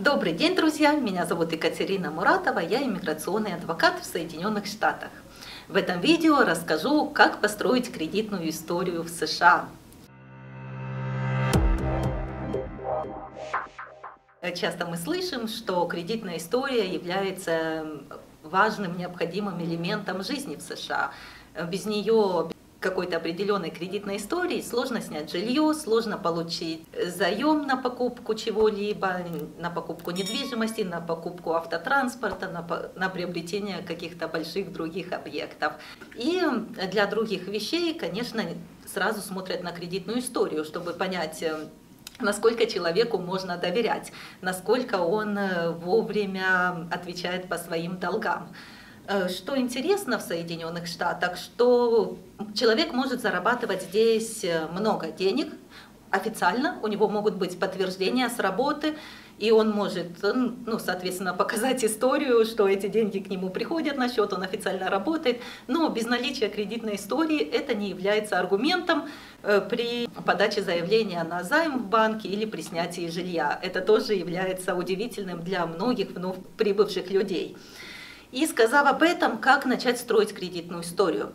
Добрый день, друзья! Меня зовут Екатерина Муратова, я иммиграционный адвокат в Соединенных Штатах. В этом видео расскажу, как построить кредитную историю в США. Часто мы слышим, что кредитная история является важным, необходимым элементом жизни в США. Без нее какой-то определенной кредитной истории сложно снять жилье, сложно получить заем на покупку чего-либо, на покупку недвижимости, на покупку автотранспорта, на, на приобретение каких-то больших других объектов. И для других вещей, конечно, сразу смотрят на кредитную историю, чтобы понять, э, насколько человеку можно доверять, насколько он э, вовремя отвечает по своим долгам. Э, что интересно в Соединенных Штатах, что человек может зарабатывать здесь э, много денег, официально, у него могут быть подтверждения с работы, и он может, э, ну, соответственно, показать историю, что эти деньги к нему приходят на счет, он официально работает, но без наличия кредитной истории это не является аргументом при подаче заявления на займ в банке или при снятии жилья. Это тоже является удивительным для многих вновь прибывших людей и сказав об этом, как начать строить кредитную историю.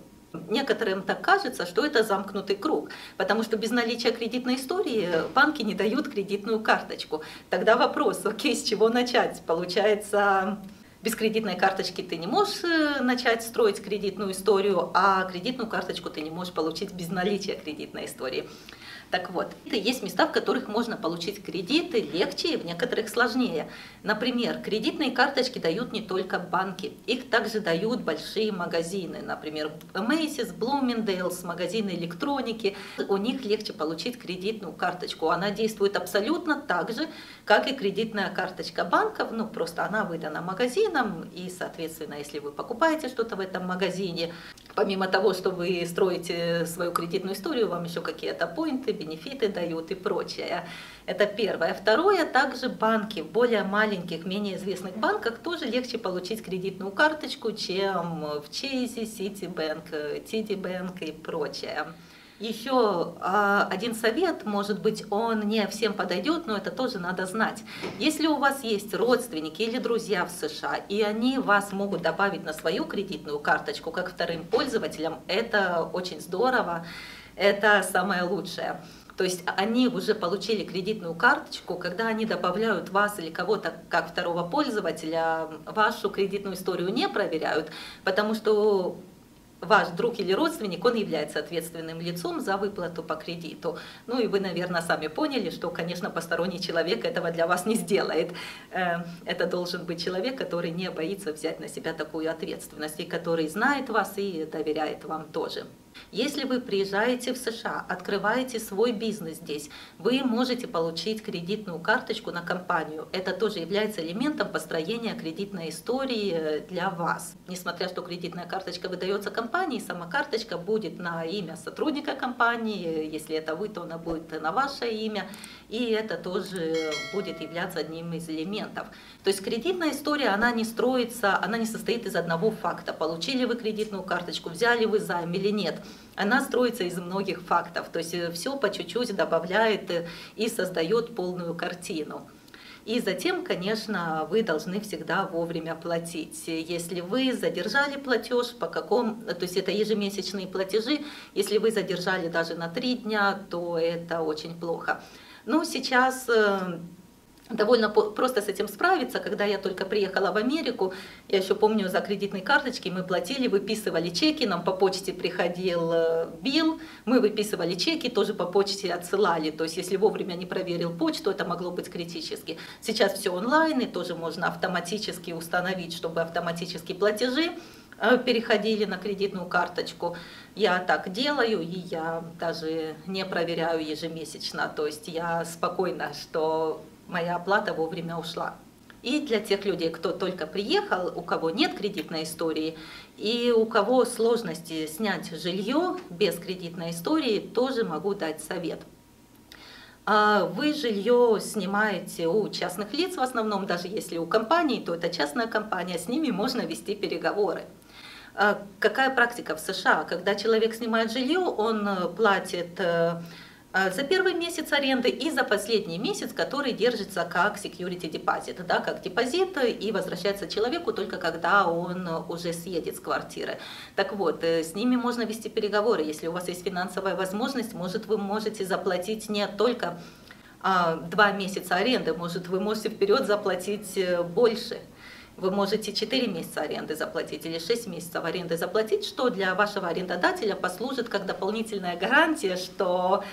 Некоторым так кажется, что это замкнутый круг, потому что без наличия кредитной истории банки не дают кредитную карточку. Тогда вопрос, окей, с чего начать? Получается, без кредитной карточки ты не можешь э, начать строить кредитную историю, а кредитную карточку ты не можешь получить без наличия кредитной истории. Так вот, есть места, в которых можно получить кредиты легче и в некоторых сложнее. Например, кредитные карточки дают не только банки, их также дают большие магазины, например, Macy's, Bloomingdale's, магазины электроники. У них легче получить кредитную карточку. Она действует абсолютно так же, как и кредитная карточка банков, ну просто она выдана магазином, и, соответственно, если вы покупаете что-то в этом магазине, помимо того, что вы строите свою кредитную историю, вам еще какие-то поинты, бенефиты дают и прочее. Это первое. Второе, также банки, в более маленьких, менее известных банках тоже легче получить кредитную карточку, чем в Chase, Citibank, TD Bank и прочее. Еще э, один совет, может быть, он не всем подойдет, но это тоже надо знать. Если у вас есть родственники или друзья в США, и они вас могут добавить на свою кредитную карточку как вторым пользователям, это очень здорово, это самое лучшее. То есть они уже получили кредитную карточку, когда они добавляют вас или кого-то как второго пользователя, вашу кредитную историю не проверяют, потому что ваш друг или родственник, он является ответственным лицом за выплату по кредиту. Ну и вы, наверное, сами поняли, что, конечно, посторонний человек этого для вас не сделает. Э, это должен быть человек, который не боится взять на себя такую ответственность, и который знает вас и доверяет вам тоже. Если вы приезжаете в США, открываете свой бизнес здесь, вы можете получить кредитную карточку на компанию. Это тоже является элементом построения кредитной истории э, для вас. Несмотря что кредитная карточка выдается компании, сама карточка будет на имя сотрудника компании. Если это вы, то она будет на ваше имя. И это тоже будет являться одним из элементов. То есть кредитная история, она не строится, она не состоит из одного факта. Получили вы кредитную карточку, взяли вы займ или нет она строится из многих фактов, то есть э, все по чуть-чуть добавляет э, и создает полную картину. И затем, конечно, вы должны всегда вовремя платить. Если вы задержали платеж, по какому, то есть это ежемесячные платежи, если вы задержали даже на три дня, то это очень плохо. Но сейчас э, довольно просто с этим справиться. Когда я только приехала в Америку, я еще помню, за кредитные карточки мы платили, выписывали чеки, нам по почте приходил э, билл, мы выписывали чеки, тоже по почте отсылали. То есть если вовремя не проверил почту, это могло быть критически. Сейчас все онлайн, и тоже можно автоматически установить, чтобы автоматические платежи э, переходили на кредитную карточку. Я так делаю, и я даже не проверяю ежемесячно. То есть я спокойна, что моя оплата вовремя ушла. И для тех людей, кто только приехал, у кого нет кредитной истории, и у кого сложности снять жилье без кредитной истории, тоже могу дать совет. А вы жилье снимаете у частных лиц в основном, даже если у компании, то это частная компания, с ними можно вести переговоры. А какая практика в США? Когда человек снимает жилье, он платит э, за первый месяц аренды и за последний месяц, который держится как security deposit, да, как депозит и возвращается человеку только когда он уже съедет с квартиры. Так вот, э, с ними можно вести переговоры, если у вас есть финансовая возможность, может вы можете заплатить не только а, два месяца аренды, может вы можете вперед заплатить э, больше. Вы можете 4 месяца аренды заплатить или 6 месяцев аренды заплатить, что для вашего арендодателя послужит как дополнительная гарантия, что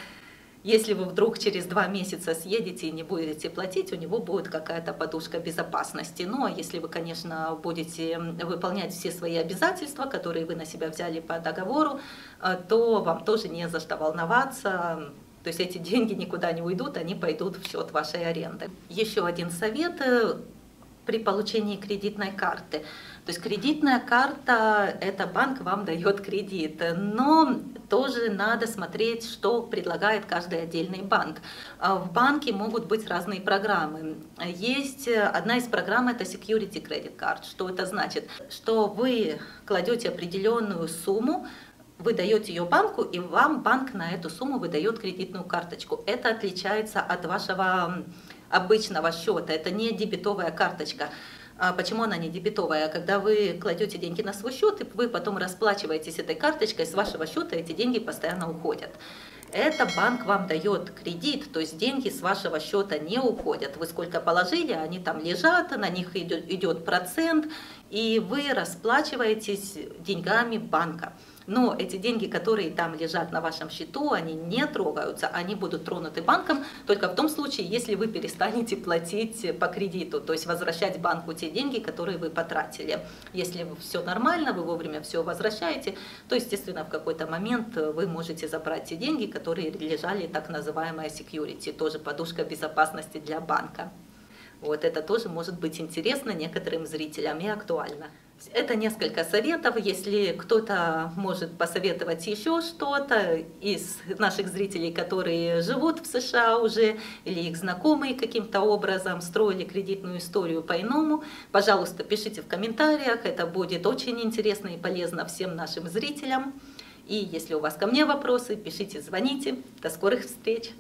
если вы вдруг через два месяца съедете и не будете платить, у него будет какая-то подушка безопасности. Ну а если вы, конечно, будете выполнять все свои обязательства, которые вы на себя взяли по договору, э, то вам тоже не за что волноваться. То есть эти деньги никуда не уйдут, они пойдут в счет вашей аренды. Еще один совет э, при получении кредитной карты. То есть кредитная карта – это банк вам дает кредит, но тоже надо смотреть, что предлагает каждый отдельный банк. А в банке могут быть разные программы. Есть одна из программ – это Security Credit Card. Что это значит? Что вы кладете определенную сумму, вы даете ее банку, и вам банк на эту сумму выдает кредитную карточку. Это отличается от вашего обычного счета, это не дебетовая карточка. А почему она не дебетовая? Когда вы кладете деньги на свой счет, и вы потом расплачиваетесь этой карточкой, с вашего счета эти деньги постоянно уходят. Это банк вам дает кредит, то есть деньги с вашего счета не уходят. Вы сколько положили, они там лежат, на них идет, идет процент, и вы расплачиваетесь деньгами банка. Но эти деньги, которые там лежат на вашем счету, они не трогаются, они будут тронуты банком только в том случае, если вы перестанете платить по кредиту, то есть возвращать банку те деньги, которые вы потратили. Если все нормально, вы вовремя все возвращаете, то, естественно, в какой-то момент вы можете забрать те деньги, которые лежали так называемая security, тоже подушка безопасности для банка. Вот это тоже может быть интересно некоторым зрителям и актуально. Это несколько советов. Если кто-то может посоветовать еще что-то из наших зрителей, которые живут в США уже, или их знакомые каким-то образом строили кредитную историю по-иному, пожалуйста, пишите в комментариях. Это будет очень интересно и полезно всем нашим зрителям. И если у вас ко мне вопросы, пишите, звоните. До скорых встреч!